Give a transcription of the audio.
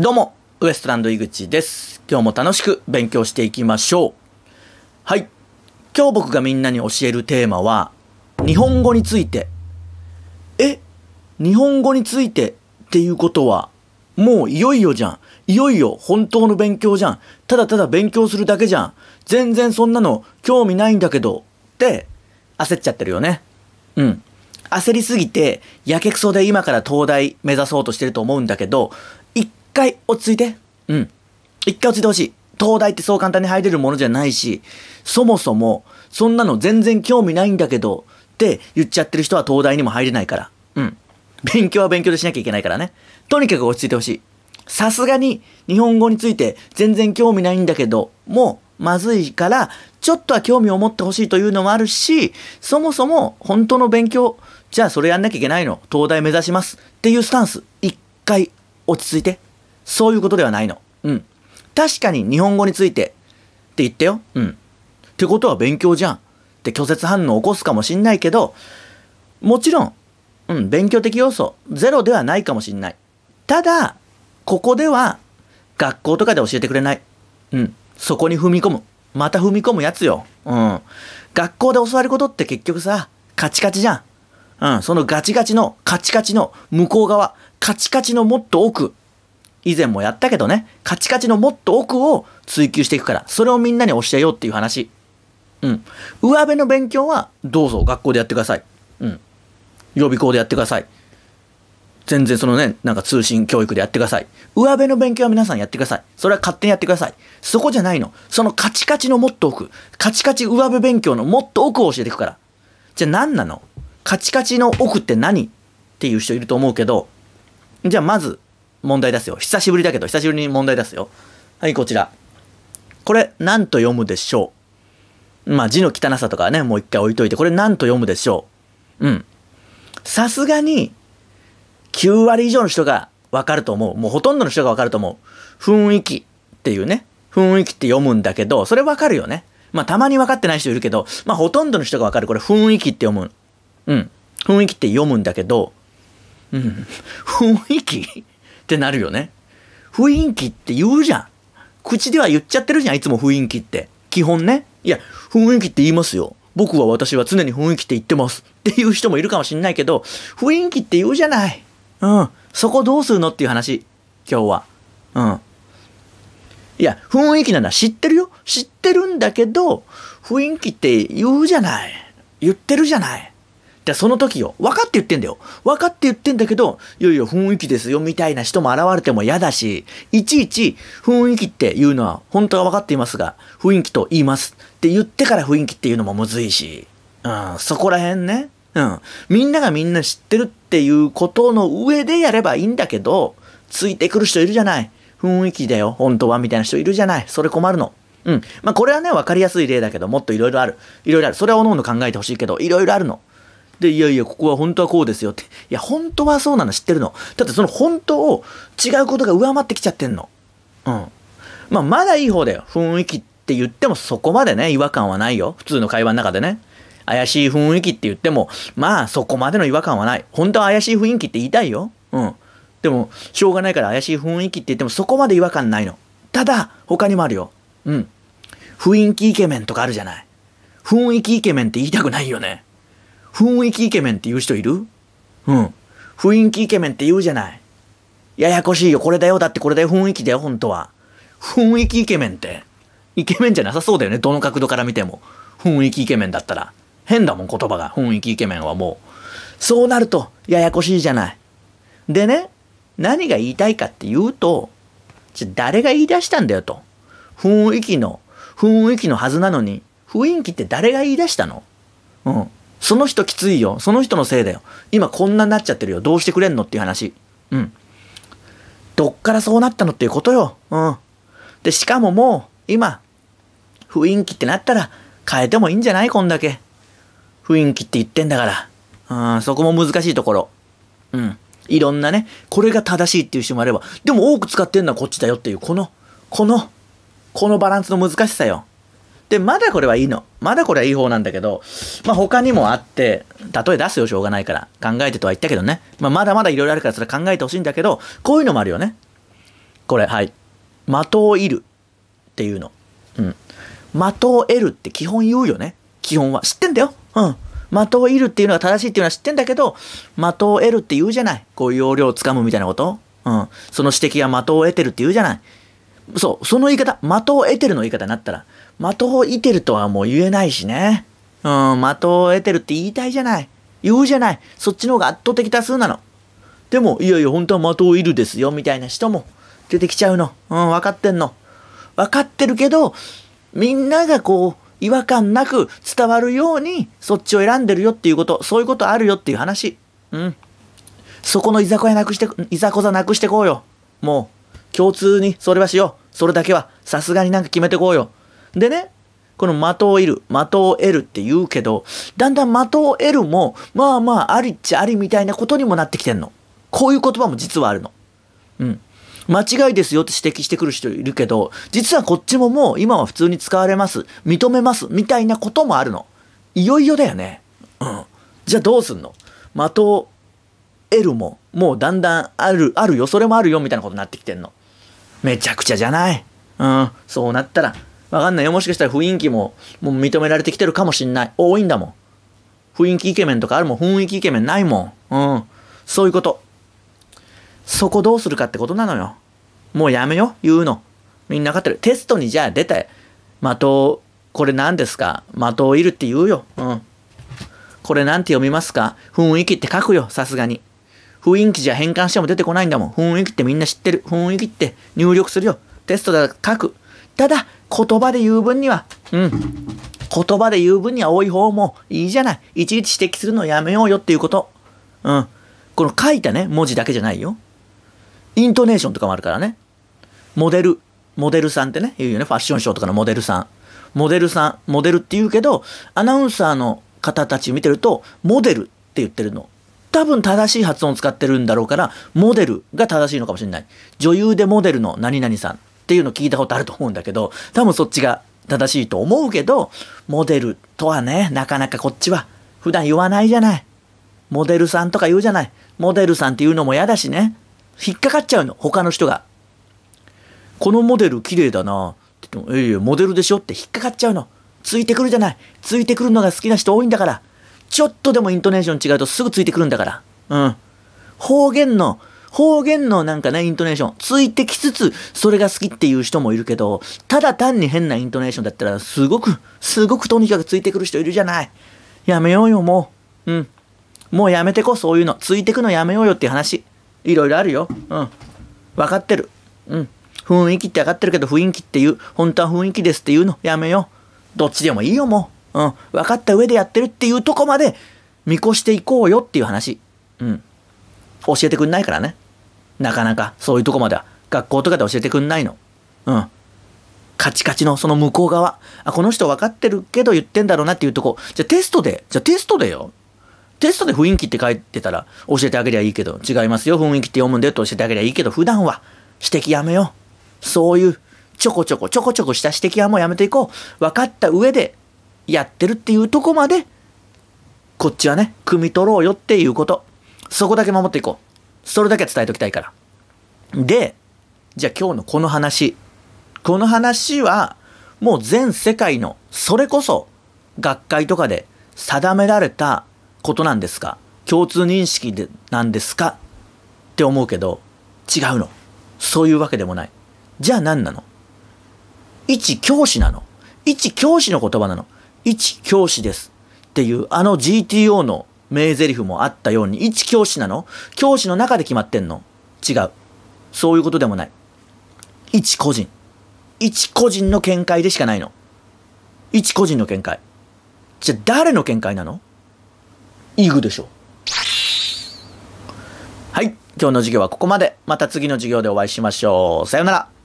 どうも、ウエストランド井口です。今日も楽しく勉強していきましょう。はい。今日僕がみんなに教えるテーマは、日本語について。え？日本語についてっていうことは、もういよいよじゃん。いよいよ本当の勉強じゃん。ただただ勉強するだけじゃん。全然そんなの興味ないんだけど。って、焦っちゃってるよね。うん。焦りすぎて、やけくそで今から東大目指そうとしてると思うんだけど、回落ち着いて。うん。一回落ち着いてほしい。東大ってそう簡単に入れるものじゃないし、そもそも、そんなの全然興味ないんだけど、って言っちゃってる人は東大にも入れないから。うん。勉強は勉強でしなきゃいけないからね。とにかく落ち着いてほしい。さすがに日本語について全然興味ないんだけど、もうまずいから、ちょっとは興味を持ってほしいというのもあるし、そもそも本当の勉強、じゃあそれやんなきゃいけないの。東大目指します。っていうスタンス、一回落ち着いて。そういうことではないの。うん。確かに日本語についてって言ってよ。うん。ってことは勉強じゃん。って拒絶反応を起こすかもしんないけど、もちろん、うん、勉強的要素、ゼロではないかもしんない。ただ、ここでは、学校とかで教えてくれない。うん。そこに踏み込む。また踏み込むやつよ。うん。学校で教わることって結局さ、カチカチじゃん。うん。そのガチガチの、カチカチの向こう側、カチカチのもっと奥。以前もやったけどね、カチカチのもっと奥を追求していくから、それをみんなに教えようっていう話。うん。上辺の勉強は、どうぞ学校でやってください。うん。予備校でやってください。全然そのね、なんか通信教育でやってください。上辺の勉強は皆さんやってください。それは勝手にやってください。そこじゃないの。そのカチカチのもっと奥。カチカチ上辺勉強のもっと奥を教えていくから。じゃあ何なの？カチカチの奥って何？っていう人いると思うけど、じゃあまず問題出すよ。久しぶりだけど、久しぶりに問題出すよ。はい、こちら。これ何と読むでしょうまあ字の汚さとかね、もう一回置いといて、これ何と読むでしょううん。さすがに、9割以上の人がわかると思う。もうほとんどの人がわかると思う。雰囲気っていうね。雰囲気って読むんだけど、それわかるよね。まあたまに分かってない人いるけど、まあほとんどの人がわかる。これ雰囲気って読む。うん。雰囲気って読むんだけど、うん。雰囲気？ってなるよね。雰囲気って言うじゃん。口では言っちゃってるじゃん、いつも雰囲気って。基本ね。いや、雰囲気って言いますよ。僕は私は常に雰囲気って言ってます。っていう人もいるかもしんないけど、雰囲気って言うじゃない。うん。そこどうするのっていう話。今日は。うん。いや、雰囲気なのは知ってるよ。知ってるんだけど、雰囲気って言うじゃない。言ってるじゃない。で、その時よ。分かって言ってんだよ。分かって言ってんだけど、いやいや、雰囲気ですよ、みたいな人も現れても嫌だし、いちいち、雰囲気っていうのは、本当は分かっていますが、雰囲気と言います。って言ってから雰囲気っていうのもむずいし、うん、そこら辺ね。うん。みんながみんな知ってるっていうことの上でやればいいんだけど、ついてくる人いるじゃない。雰囲気だよ、本当は、みたいな人いるじゃない。それ困るの。うん。まあ、これはね、わかりやすい例だけど、もっといろいろある。いろいろある。それはおのおの考えてほしいけど、いろいろあるの。で、いやいや、ここは本当はこうですよって。いや、本当はそうなの知ってるの。だってその本当を違うことが上回ってきちゃってんの。うん。まあ、まだいい方だよ。雰囲気って言ってもそこまでね、違和感はないよ。普通の会話の中でね。怪しい雰囲気って言っても、まあそこまでの違和感はない。本当は怪しい雰囲気って言いたいよ。うん。でも、しょうがないから怪しい雰囲気って言ってもそこまで違和感ないの。ただ、他にもあるよ。うん。雰囲気イケメンとかあるじゃない。雰囲気イケメンって言いたくないよね。雰囲気イケメンって言う人いる？うん。雰囲気イケメンって言うじゃない。ややこしいよ。これだよ。だってこれだよ。雰囲気だよ。本当は。雰囲気イケメンって。イケメンじゃなさそうだよね。どの角度から見ても。雰囲気イケメンだったら。変だもん、言葉が。雰囲気イケメンはもう。そうなると、ややこしいじゃない。でね、何が言いたいかっていうと、じゃ誰が言い出したんだよと。雰囲気の、雰囲気のはずなのに、雰囲気って誰が言い出したの？うん。その人きついよ。その人のせいだよ。今こんなになっちゃってるよ。どうしてくれんのっていう話。うん。どっからそうなったのっていうことよ。うん。で、しかももう、今、雰囲気ってなったら、変えてもいいんじゃない？こんだけ。雰囲気って言ってんだから。うん、そこも難しいところ。うん。いろんなね、これが正しいっていう人もあれば、でも多く使ってんのはこっちだよっていう、この、この、このバランスの難しさよ。で、まだこれはいいの。まだこれはいい方なんだけど、まあ他にもあって、例え出すよ、しょうがないから。考えてとは言ったけどね。まあまだまだいろいろあるからそれ考えてほしいんだけど、こういうのもあるよね。これ、はい。的を射るっていうの。うん。的を得るって基本言うよね。基本は。知ってんだよ。うん。的を射るっていうのが正しいっていうのは知ってんだけど、的を得るって言うじゃない。こういう要領をつかむみたいなことうん。その指摘が的を得てるって言うじゃない。そう、その言い方、的を得てるの言い方になったら、的を射てるとはもう言えないしね。うん、的を得てるって言いたいじゃない。言うじゃない。そっちの方が圧倒的多数なの。でも、いやいや、本当は的を射るですよ、みたいな人も出てきちゃうの。うん、分かってんの。分かってるけど、みんながこう、違和感なく伝わるように、そっちを選んでるよっていうこと、そういうことあるよっていう話。うん。そこのいざこやなくして、いざこざなくしてこうよ。もう、共通にそれはしよう。それだけは、さすがになんか決めてこうよ。でね、この的を得る、的を得るって言うけど、だんだん的を得るも、まあまあ、ありっちゃありみたいなことにもなってきてんの。こういう言葉も実はあるの。うん。間違いですよって指摘してくる人いるけど、実はこっちももう今は普通に使われます。認めます。みたいなこともあるの。いよいよだよね。うん。じゃあどうすんの？的を得るも、もうだんだんある、あるよ、それもあるよ、みたいなことになってきてんの。めちゃくちゃじゃない？うん。そうなったら、わかんないよ。もしかしたら雰囲気も、もう認められてきてるかもしんない。多いんだもん。雰囲気イケメンとかあるもん。雰囲気イケメンないもん。うん。そういうこと。そこどうするかってことなのよ。もうやめよ、言うの。みんな分かってる。テストにじゃあ出た的を、これ何ですか？的をいるって言うよ。うん。これなんて読みますか？雰囲気って書くよ、さすがに。雰囲気じゃ変換しても出てこないんだもん。雰囲気ってみんな知ってる。雰囲気って入力するよ。テストで書く。ただ、言葉で言う分には、うん。言葉で言う分には多い方もいいじゃない。いちいち指摘するのやめようよっていうこと。うん。この書いたね、文字だけじゃないよ。イントネーションとかもあるからね。モデル、モデルさんってね、言うよね。ファッションショーとかのモデルさん。モデルさん、モデルって言うけど、アナウンサーの方たち見てると、モデルって言ってるの。多分正しい発音を使ってるんだろうから、モデルが正しいのかもしれない。女優でモデルの何々さんっていうの聞いたことあると思うんだけど、多分そっちが正しいと思うけど、モデルとはね、なかなかこっちは普段言わないじゃない。モデルさんとか言うじゃない。モデルさんって言うのも嫌だしね。引っかかっちゃうの、他の人が。このモデル綺麗だなって言っても、ええモデルでしょって引っかかっちゃうの。ついてくるじゃない。ついてくるのが好きな人多いんだから。ちょっとでもイントネーション違うとすぐついてくるんだから。うん。方言の、方言のなんかね、イントネーション、ついてきつつ、それが好きっていう人もいるけど、ただ単に変なイントネーションだったら、すごく、すごくとにかくついてくる人いるじゃない。やめようよ、もう。うん。もうやめてこ、そういうの。ついてくのやめようよっていう話。いろいろあるよ。うん。分かってる。うん。雰囲気って分かってるけど、雰囲気っていう、本当は雰囲気ですっていうのやめよう。どっちでもいいよ、もう。うん。分かった上でやってるっていうとこまで見越していこうよっていう話。うん。教えてくんないからね。なかなか、そういうとこまでは。学校とかで教えてくんないの。うん。カチカチのその向こう側。あ、この人分かってるけど言ってんだろうなっていうとこ。じゃあテストで、じゃあテストでよ。テストで雰囲気って書いてたら教えてあげりゃいいけど、違いますよ、雰囲気って読むんだよって教えてあげりゃいいけど、普段は指摘やめよう。そういうちょこちょこちょこちょこした指摘はもうやめていこう。分かった上でやってるっていうとこまで、こっちはね、汲み取ろうよっていうこと。そこだけ守っていこう。それだけ伝えときたいから。で、じゃあ今日のこの話。この話は、もう全世界の、それこそ、学会とかで定められたことなんですか？共通認識でなんですか？って思うけど違うの。そういうわけでもない。じゃあ何なの？一教師なの。一教師の言葉なの。一教師です。っていうあの GTO の名台詞もあったように一教師なの？教師の中で決まってんの？違う。そういうことでもない。一個人。一個人の見解でしかないの。一個人の見解。じゃあ誰の見解なの？イグでしょ。はい。今日の授業はここまで。また次の授業でお会いしましょう。さよなら。